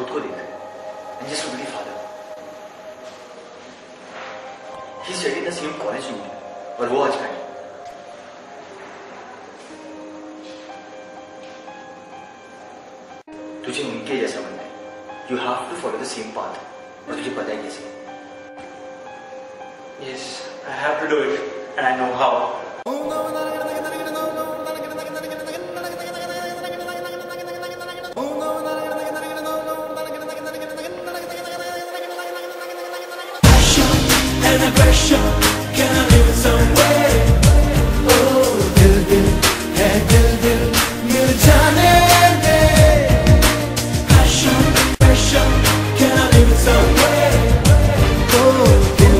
खुद को देता है। And just believe father he study the same college में और वो आज बैठे तुझे उनके जैसा बनना है। You have to follow the same path और तुझे पता है कैसे? Yes, I have to do it. And I know how. pressure Can I live some way? Oh, dil dil hai dil dil Passion, passion. Can I live it some way? Oh, dil